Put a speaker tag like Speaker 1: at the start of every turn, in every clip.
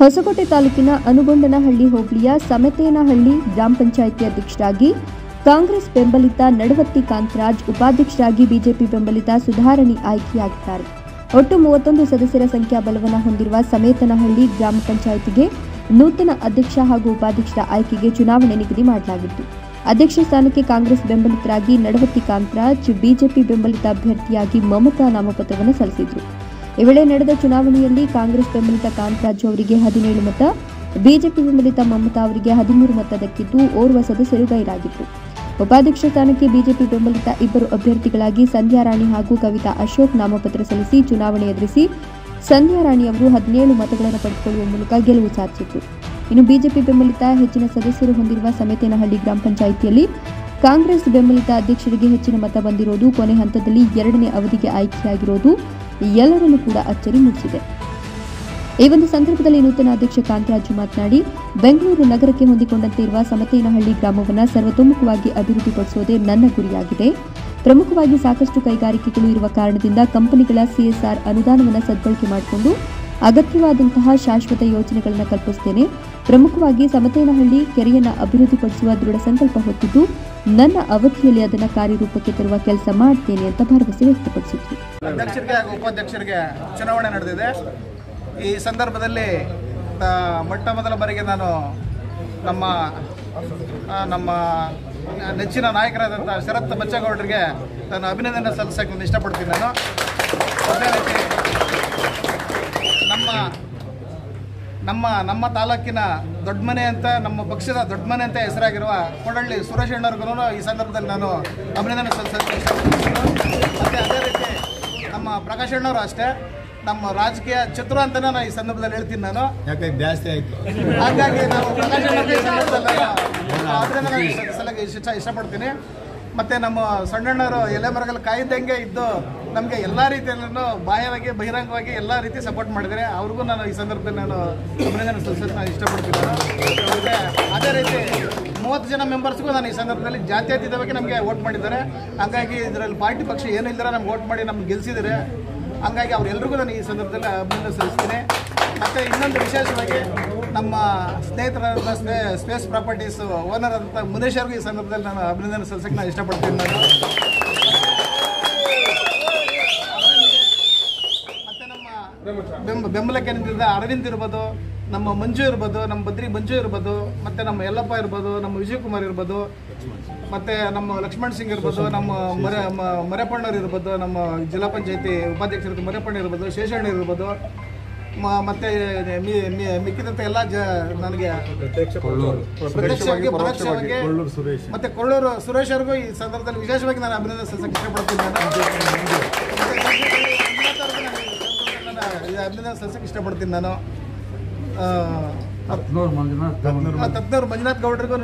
Speaker 1: ಹೊಸಕೋಟೆ ತಾಲೂಕಿನ ಅನುಗೊಂಡನಹಳ್ಳಿ ಹೋಬಳಿಯ ಸಮೆತೇನಹಳ್ಳಿ ಗ್ರಾಮ ಪಂಚಾಯಿತಿ ಅಧ್ಯಕ್ಷರಾಗಿ, ಕಾಂಗ್ರೆಸ್ ಬೆಂಬಲಿತ ನಡವತ್ತಿ ಕಾಂತರಾಜ್ ಉಪಾಧ್ಯಕ್ಷರಾಗಿ ಬಿಜೆಪಿ ಬೆಂಬಲಿತ ಸುಧಾರಣಿ ಆಯ್ಕೆಯಾಗಿದ್ದಾರೆ. ಒಟ್ಟು ಮೂವತ್ತೊಂದು ಸದಸ್ಯರ ಸಂಖ್ಯಾಬಲವನ್ನು ಹೊಂದಿರುವ ಸಮೇತನಹಳ್ಳಿ ಗ್ರಾಮ ಪಂಚಾಯಿತಿಗೆ ನೂತನ ಅಧ್ಯಕ್ಷ ಹಾಗೂ ಉಪಾಧ್ಯಕ್ಷರ ಆಯ್ಕೆಗೆ ಚುನಾವಣೆ ನಿಗದಿ ಮಾಡಲಾಗಿತ್ತು. ಅಧ್ಯಕ್ಷ ಸ್ಥಾನಕ್ಕೆ ಕಾಂಗ್ರೆಸ್ ಬೆಂಬಲಿತರಾಗಿ ನಡವತ್ತಿ ಕಾಂತರಾಜ್, ಬಿಜೆಪಿ ಬೆಂಬಲಿತ ಅಭ್ಯರ್ಥಿಯಾಗಿ ಮಮತಾ ನಾಮಪತ್ರವನ್ನು ಸಲ್ಲಿಸಿದರು. ಈ ವೇಳೆ ನಡೆದ ಚುನಾವಣೆಯಲ್ಲಿ ಕಾಂಗ್ರೆಸ್ ಬೆಂಬಲಿತ ಕಾಂತರಾಜು ಅವರಿಗೆ ಹದಿನೇಳು ಮತ, ಬಿಜೆಪಿ ಬೆಂಬಲಿತ ಮಮತಾ ಅವರಿಗೆ ಹದಿಮೂರು ಮತ ದಕ್ಕಿದ್ದು ಓರ್ವ ಸದಸ್ಯರು ಗೈರಾಗಿತ್ತು ಉಪಾಧ್ಯಕ್ಷ ಸ್ಥಾನಕ್ಕೆ ಬಿಜೆಪಿ ಬೆಂಬಲಿತ ಇಬ್ಬರು ಅಭ್ಯರ್ಥಿಗಳಾಗಿ ಸಂಧ್ಯಾ ರಾಣಿ ಹಾಗೂ ಕವಿತಾ ಅಶೋಕ್ ನಾಮಪತ್ರ ಸಲ್ಲಿಸಿ ಚುನಾವಣೆ ಎದುರಿಸಿ ಸಂಧ್ಯಾ ರಾಣಿ ಅವರು ಹದಿನೇಳು ಮತಗಳನ್ನು ಪಡೆದುಕೊಳ್ಳುವ ಮೂಲಕ ಗೆಲುವು ಸಾಧಿಸಿದ್ರು. ಇನ್ನು ಬಿಜೆಪಿ ಬೆಂಬಲಿತ ಹೆಚ್ಚಿನ ಸದಸ್ಯರು ಹೊಂದಿರುವ ಸಮೇತೇನಹಳ್ಳಿ ಗ್ರಾಮ ಪಂಚಾಯಿತಿಯಲ್ಲಿ ಕಾಂಗ್ರೆಸ್ ಬೆಂಬಲಿತ ಅಧ್ಯಕ್ಷರಿಗೆ ಹೆಚ್ಚಿನ ಮತ ಬಂದಿರೋದು ಕೊನೆ ಹಂತದಲ್ಲಿ ಎರಡನೇ ಅವಧಿಗೆ ಆಯ್ಕೆಯಾಗಿರೋದು ಎಲ್ಲರನ್ನೂ ಕೂಡ ಅಚ್ಚರಿ ಮೂಡಿಸಿದೆ ಈ ಒಂದು ಸಂದರ್ಭದಲ್ಲಿ ನೂತನ ಅಧ್ಯಕ್ಷ ಕಾಂತರಾಜು ಮಾತನಾಡಿ, ಬೆಂಗಳೂರು ನಗರಕ್ಕೆ ಹೊಂದಿಕೊಂಡಂತೆ ಇರುವ ಸಮತೇನಹಳ್ಳಿ ಗ್ರಾಮವನ್ನು ಸರ್ವತೋಮುಖವಾಗಿ ಅಭಿವೃದ್ಧಿಪಡಿಸುವುದೇ ನನ್ನ ಗುರಿಯಾಗಿದೆ. ಪ್ರಮುಖವಾಗಿ ಸಾಕಷ್ಟು ಕೈಗಾರಿಕೆಗಳು ಇರುವ ಕಾರಣದಿಂದ ಕಂಪನಿಗಳ ಸಿಎಸ್ಆರ್ ಅನುದಾನವನ್ನು ಸದ್ಬಳಕೆ ಮಾಡಿಕೊಂಡು ಅಗತ್ಯವಾದಂತಹ ಶಾಶ್ವತ ಯೋಜನೆಗಳನ್ನು ಕಲ್ಪಿಸುತ್ತೇನೆ ಪ್ರಮುಖವಾಗಿ ಸಮತೇನಹಳ್ಳಿ ಕೆರೆಯನ್ನು ಅಭಿವೃದ್ಧಿಪಡಿಸುವ ದೃಢ ಸಂಕಲ್ಪ ಹೊತ್ತಿದ್ದು ನನ್ನ ಅವಧಿಯಲ್ಲಿ ಅದನ್ನು ಕಾರ್ಯರೂಪಕ್ಕೆ ತರುವ ಕೆಲಸ ಮಾಡ್ತೇನೆ ಅಂತ ಭರವಸೆ ವ್ಯಕ್ತಪಡಿಸಿದ್ರು.
Speaker 2: ಅಧ್ಯಕ್ಷರಿಗೆ ಹಾಗೂ ಉಪಾಧ್ಯಕ್ಷರಿಗೆ ಚುನಾವಣೆ ನಡೆದಿದೆ. ಈ ಸಂದರ್ಭದಲ್ಲಿ ಮೊಟ್ಟ ಮೊದಲ ಬಾರಿಗೆ ನಾನು ನಮ್ಮ ನಮ್ಮ ನೆಚ್ಚಿನ ನಾಯಕರಾದಂಥ ಶರತ್ ಬಚ್ಚೇಗೌಡರಿಗೆ ನಾನು ಅಭಿನಂದನೆ ಸಲ್ಲಿಸೋಕೆ ಇಷ್ಟಪಡ್ತೀನಿ ನಾನು. ಅದೇ ರೀತಿ ನಮ್ಮ ನಮ್ಮ ನಮ್ಮ ತಾಲೂಕಿನ ದೊಡ್ಡ ಮನೆ ಅಂತ ನಮ್ಮ ಪಕ್ಷದ ದೊಡ್ಡ ಮನೆ ಅಂತ ಹೆಸರಾಗಿರುವ ಕೊಡಳ್ಳಿ ಸುರೇಶ್ ಅಣ್ಣವ್ರಿಗೂ ಈ ಸಂದರ್ಭದಲ್ಲಿ ನಾನು ಅಭಿನಂದನೆ ಸಲ್ಲಿಸುತ್ತೇನೆ ಮತ್ತು ಅದೇ ರೀತಿ ನಮ್ಮ ಪ್ರಕಾಶ್ ಅಣ್ಣವರು ಅಷ್ಟೇ. ನಮ್ಮ ರಾಜಕೀಯ ಚಿತ್ರ ಅಂತ ನಾನು ಈ ಸಂದರ್ಭದಲ್ಲಿ ಹೇಳ್ತೀನಿ ನಾನು.
Speaker 3: ಯಾಕೆ ಜಾಸ್ತಿ ಆಯ್ತು?
Speaker 2: ಹಾಗಾಗಿ ನಾವು ಪ್ರಕಾಶ್ ಅಣ್ಣ ನಾನು ಇಷ್ಟ ಇಷ್ಟಪಡ್ತೀನಿ. ಮತ್ತು ನಮ್ಮ ಸಣ್ಣಣ್ಣವರು ಎಲೆ ಮರಗಲ್ಲಿ ಕಾಯ್ದಂಗೆ ಇದ್ದು ನಮಗೆ ಎಲ್ಲ ರೀತಿಯಲ್ಲೂ ಬಾಹ್ಯವಾಗಿ, ಬಹಿರಂಗವಾಗಿ ಎಲ್ಲ ರೀತಿ ಸಪೋರ್ಟ್ ಮಾಡಿದರೆ ಅವ್ರಿಗೂ ನಾನು ಈ ಸಂದರ್ಭದಲ್ಲಿ ನಾನು ಅಭಿನಂದನೆ ಸಲ್ಲಿಸೋದು ನಾನು ಇಷ್ಟಪಡ್ತೀನಿ. ಅದೇ ರೀತಿ ಮೂವತ್ತು ಜನ ಮೆಂಬರ್ಸ್ಗೂ ನಾನು ಈ ಸಂದರ್ಭದಲ್ಲಿ ಜಾತ್ಯತೀತವಾಗಿ ನಮಗೆ ವೋಟ್ ಮಾಡಿದ್ದಾರೆ. ಹಾಗಾಗಿ ಇದರಲ್ಲಿ ಪಾರ್ಟಿ ಪಕ್ಷ ಏನು ಇಲ್ದಿರ ನಮ್ಗೆ ವೋಟ್ ಮಾಡಿ ನಮ್ಗೆ ಗೆಲ್ಸಿದ್ದಾರೆ. ಹಂಗಾಗಿ ಅವ್ರೆಲ್ರಿಗೂ ನಾನು ಈ ಸಂದರ್ಭದಲ್ಲಿ ಅಭಿನಂದನೆ ಸಲ್ಲಿಸ್ತೀನಿ. ಮತ್ತು ಇನ್ನೊಂದು ವಿಶೇಷವಾಗಿ ನಮ್ಮ ಸ್ನೇಹಿತರಾದ ಸ್ನೇ ಸ್ಪೇಸ್ ಪ್ರಾಪರ್ಟೀಸ್ ಓನರ್ ಅಂತ ಮುನೇಶ್ ಅವ್ರಿಗೂ ಈ ಸಂದರ್ಭದಲ್ಲಿ ನಾನು ಅಭಿನಂದನೆ ಸಲ್ಲಿಸೋಕ್ಕೆ ನಾನು ಇಷ್ಟಪಡ್ತೀನಿ ನಾನು ಮತ್ತೆ ನಮ್ಮ ಬೆಂಬ ಬೆಂಬಲಕ್ಕೆ ನಿಂತಿದ್ದ ಅರವಿಂದ್ ಇರ್ಬೋದು ನಮ್ಮ ಮಂಜು ಇರ್ಬೋದು ನಮ್ಮ ಬದ್ರಿ ಮಂಜು ಇರ್ಬೋದು ಮತ್ತೆ ನಮ್ಮ ಯಲ್ಲಪ್ಪ ಇರ್ಬೋದು ನಮ್ಮ ವಿಜಯ್ ಕುಮಾರ್ ಇರ್ಬೋದು ಮತ್ತೆ ನಮ್ಮ ಲಕ್ಷ್ಮಣ್ ಸಿಂಗ್ ಇರ್ಬೋದು ನಮ್ಮ ಮರೆ ಮ- ಮರೆಪಣ್ಣವ್ರು ಇರ್ಬೋದು ನಮ್ಮ ಜಿಲ್ಲಾ ಪಂಚಾಯತಿ ಉಪಾಧ್ಯಕ್ಷರು ಮರೆಪಣ್ಣ ಇರ್ಬೋದು ಶೇಷಣ್ಣ ಇರ್ಬೋದು ಮತ್ತೆ ಮಿ- ಮಿ- ಮಿಕ್ಕಿದಂತ ಎಲ್ಲ ಜ ನನಗೆ ಪ್ರತ್ಯಕ್ಷವಾಗಿ ಪರೋಕ್ಷವಾಗಿ ಮತ್ತೆ ಕೊಳ್ಳೂರು ಸುರೇಶ್ ಅವ್ರಿಗೂ ಈ ಸಂದರ್ಭದಲ್ಲಿ ವಿಶೇಷವಾಗಿ ನಾನು ಅಭಿನಂದನೆ ಇಷ್ಟಪಡ್ತೀನಿ ನಾನು ಅಭಿನಂದನೆ ಸಲ್ಲಿಸಕ್ಕೆ ಇಷ್ಟಪಡ್ತೀನಿ ನಾನು. ತಜ್ಞರು ಮಂಜುನಾಥ್ ಗೌಡ್ರಿಗೂ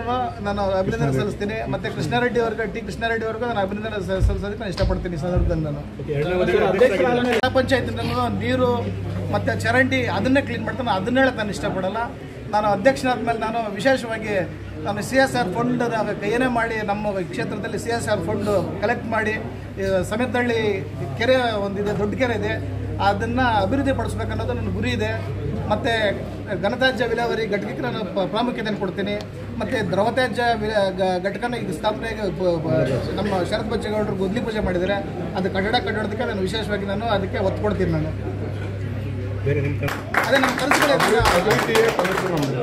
Speaker 2: ನಾನು ಅಭಿನಂದನೆ ಸಲ್ಲಿಸ್ತೀನಿ. ಮತ್ತೆ ಕೃಷ್ಣಾರೆಡ್ಡಿ ಅವ್ರಿಗೆ ಟಿ ಕೃಷ್ಣಾರೆಡ್ಡಿ ಅವ್ರಿಗೂ ನಾನು ಅಭಿನಂದನೆ ಸಲ್ಲಿಸೋದಕ್ಕೆ ನಾನು ಇಷ್ಟಪಡ್ತೀನಿ ಈ ಸಂದರ್ಭದಲ್ಲಿ ನಾನು. ಜಿಲ್ಲಾ ಪಂಚಾಯತ್ನಲ್ಲೂ ನೀರು ಮತ್ತೆ ಚರಂಡಿ ಅದನ್ನೇ ಕ್ಲೀನ್ ಮಾಡ್ತಾನೆ. ಅದನ್ನ ಹೇಳಕ್ಕೆ ನಾನು ಇಷ್ಟಪಡಲ್ಲ. ನಾನು ಅಧ್ಯಕ್ಷನಾದ ಮೇಲೆ ನಾನು ವಿಶೇಷವಾಗಿ ನಾನು ಸಿ ಎಸ್ ಆರ್ ಫಂಡ್ ಏನೇ ಮಾಡಿ ನಮ್ಮ ಕ್ಷೇತ್ರದಲ್ಲಿ C S R fund collect ಮಾಡಿ ಸಮೇತಹಳ್ಳಿ ಕೆರೆ ಒಂದಿದೆ ದೊಡ್ಡ ಕೆರೆ ಇದೆ. ಅದನ್ನು ಅಭಿವೃದ್ಧಿ ಪಡಿಸ್ಬೇಕನ್ನೋದು ನನ್ನ ಗುರಿ ಇದೆ. ಮತ್ತು ಘನತ್ಯಾಜ್ಯ ವಿಲೇವಾರಿ ಘಟಕಕ್ಕೆ ನಾನು ಪ್ರಾಮುಖ್ಯತೆಯನ್ನು ಕೊಡ್ತೀನಿ. ಮತ್ತು ದ್ರವತ್ಯಾಜ್ಯ ಘಟಕನ ಈಗ ಸ್ಥಾಪನೆಗೆ ನಮ್ಮ ಶರತ್ ಬಚ್ಚೇಗೌಡರು ಗುದ್ಲಿ ಪೂಜೆ ಮಾಡಿದರೆ ಅದು ಕಟ್ಟಡ ಕಟ್ಟಡೋದಕ್ಕೆ ನಾನು ವಿಶೇಷವಾಗಿ ನಾನು ಅದಕ್ಕೆ ಒತ್ತು ಕೊಡ್ತೀನಿ ನಾನು. ಅದೇ ನಮ್ಮ ಕನಸುಗಳೇ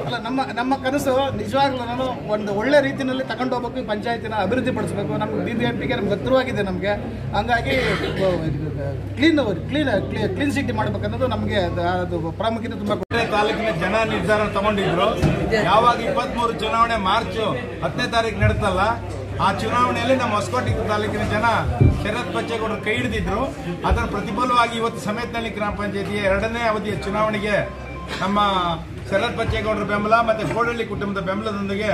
Speaker 2: ಅಲ್ಲ ನಮ್ಮ ನಮ್ಮ ಕನಸು ನಿಜವಾಗ್ಲೂ ನಾನು ಒಂದು ಒಳ್ಳೆ ರೀತಿಯಲ್ಲಿ ತಗೊಂಡು ಹೋಗ್ಬೇಕು ಈ ಪಂಚಾಯತಿನ ಅಭಿವೃದ್ಧಿ ಪಡಿಸಬೇಕು ನಮ್ಗೆ ಬಿ ಬಿ ಎಂ ಪಿಗೆ ನಮ್ಗೆ ಹತ್ತಿರವಾಗಿದೆ ನಮಗೆ. ಹಂಗಾಗಿ ಕ್ಲೀನ್ ಕ್ಲೀನ್ ಕ್ಲೀನ್ ಸಿಟಿ ಮಾಡ್ಬೇಕನ್ನೋದು ನಮಗೆ ಅದು- ಪ್ರಾಮುಖ್ಯತೆ ತುಂಬ
Speaker 3: ಬೇರೆ ತಾಲೂಕಿನ ಜನ ನಿರ್ಧಾರ ತಗೊಂಡಿದ್ರು. ಯಾವಾಗ ಇಪ್ಪತ್ಮೂರು ಚುನಾವಣೆ ಮಾರ್ಚ್ ಹತ್ತನೇ ತಾರೀಕು ನಡೆದಲ್ಲ ಆ ಚುನಾವಣೆಯಲ್ಲಿ ನಮ್ಮ ಹೊಸಕೋಟೆ ತಾಲೂಕಿನ ಜನ ಶರತ್ ಬಚ್ಚೇಗೌಡರು ಕೈ ಹಿಡಿದಿದ್ರು. ಅದರ ಪ್ರತಿಫಲವಾಗಿ ಇವತ್ತು ಸಮೇತನಲ್ಲಿ ಗ್ರಾಮ ಪಂಚಾಯತಿಯ ಎರಡನೇ ಅವಧಿಯ ಚುನಾವಣೆಗೆ ನಮ್ಮ ಶರತ್ ಬಚ್ಚೇಗೌಡರ ಬೆಂಬಲ ಮತ್ತು ಕೋಡಳ್ಳಿ ಕುಟುಂಬದ ಬೆಂಬಲದೊಂದಿಗೆ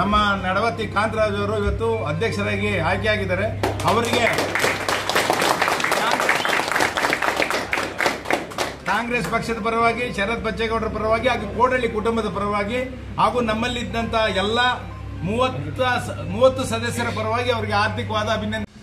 Speaker 3: ನಮ್ಮ ನಡವತ್ತಿ ಕಾಂತರಾಜ್ ಅವರು ಇವತ್ತು ಅಧ್ಯಕ್ಷರಾಗಿ ಆಯ್ಕೆಯಾಗಿದ್ದಾರೆ. ಅವರಿಗೆ ಕಾಂಗ್ರೆಸ್ ಪಕ್ಷದ ಪರವಾಗಿ, ಶರತ್ ಬಚ್ಚೇಗೌಡರ ಪರವಾಗಿ ಹಾಗೂ ಕೋಡಳ್ಳಿ ಕುಟುಂಬದ ಪರವಾಗಿ ಹಾಗೂ ನಮ್ಮಲ್ಲಿದ್ದಂಥ ಎಲ್ಲ ಮೂವತ್ತ ಮೂವತ್ತು ಸದಸ್ಯರ ಪರವಾಗಿ ಅವರಿಗೆ ಆರ್ಥಿಕವಾದ ಅಭಿನಂದನೆ.